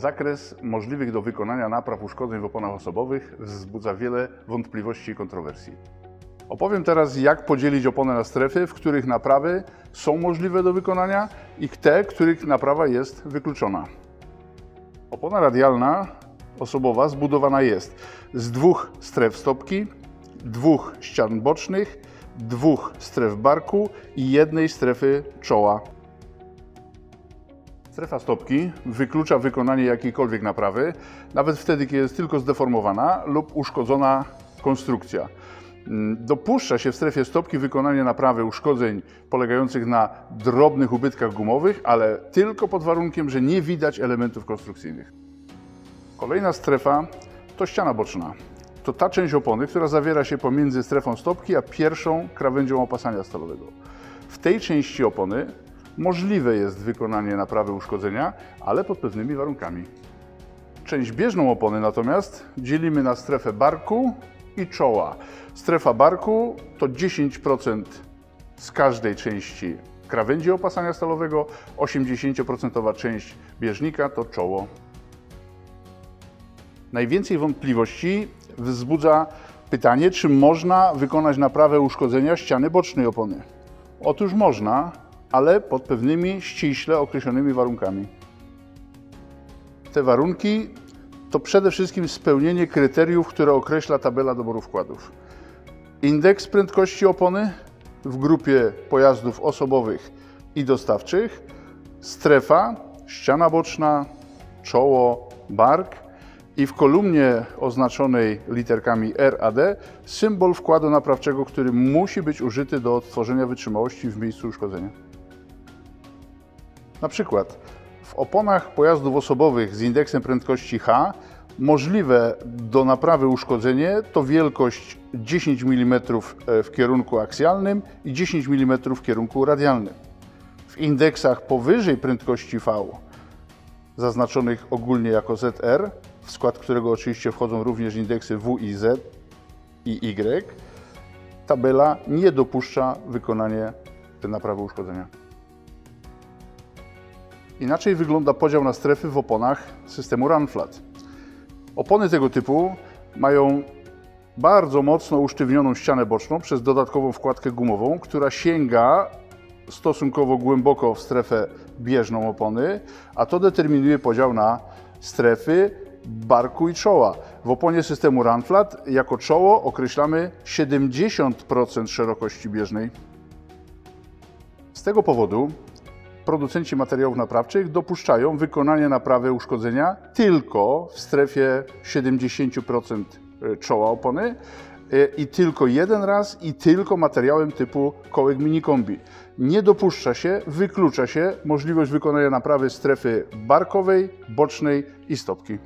Zakres możliwych do wykonania napraw uszkodzeń w oponach osobowych wzbudza wiele wątpliwości i kontrowersji. Opowiem teraz, jak podzielić opony na strefy, w których naprawy są możliwe do wykonania i te, których naprawa jest wykluczona. Opona radialna osobowa zbudowana jest z dwóch stref stopki, dwóch ścian bocznych, dwóch stref barku i jednej strefy czoła. Strefa stopki wyklucza wykonanie jakiejkolwiek naprawy, nawet wtedy, kiedy jest tylko zdeformowana lub uszkodzona konstrukcja. Mm, Dopuszcza się w strefie stopki wykonanie naprawy uszkodzeń polegających na drobnych ubytkach gumowych, ale tylko pod warunkiem, że nie widać elementów konstrukcyjnych. Kolejna strefa to ściana boczna. To ta część opony, która zawiera się pomiędzy strefą stopki a pierwszą krawędzią opasania stalowego. W tej części opony możliwe jest wykonanie naprawy uszkodzenia, ale pod pewnymi warunkami. Część bieżną opony natomiast dzielimy na strefę barku i czoła. Strefa barku to 10% z każdej części krawędzi opasania stalowego, 80% część bieżnika to czoło. Najwięcej wątpliwości wzbudza pytanie, czy można wykonać naprawę uszkodzenia ściany bocznej opony. Otóż można, ale pod pewnymi ściśle określonymi warunkami. Te warunki to przede wszystkim spełnienie kryteriów, które określa tabela doboru wkładów. Indeks prędkości opony w grupie pojazdów osobowych i dostawczych, strefa, ściana boczna, czoło, bark i w kolumnie oznaczonej literkami R a D symbol wkładu naprawczego, który musi być użyty do odtworzenia wytrzymałości w miejscu uszkodzenia. Na przykład w oponach pojazdów osobowych z indeksem prędkości H możliwe do naprawy uszkodzenie to wielkość 10 mm w kierunku aksjalnym i 10 mm w kierunku radialnym. W indeksach powyżej prędkości V, zaznaczonych ogólnie jako ZR, w skład którego oczywiście wchodzą również indeksy W i Z i Y, tabela nie dopuszcza wykonania naprawy uszkodzenia. Inaczej wygląda podział na strefy w oponach systemu Runflat. Opony tego typu mają bardzo mocno usztywnioną ścianę boczną przez dodatkową wkładkę gumową, która sięga stosunkowo głęboko w strefę bieżną opony, a to determinuje podział na strefy barku i czoła. W oponie systemu Runflat jako czoło określamy 70% szerokości bieżnej. Z tego powodu producenci materiałów naprawczych dopuszczają wykonanie naprawy uszkodzenia tylko w strefie 70% czoła opony i tylko jeden raz i tylko materiałem typu kołek minikombi. Nie dopuszcza się, wyklucza się możliwość wykonania naprawy strefy barkowej, bocznej i stopki.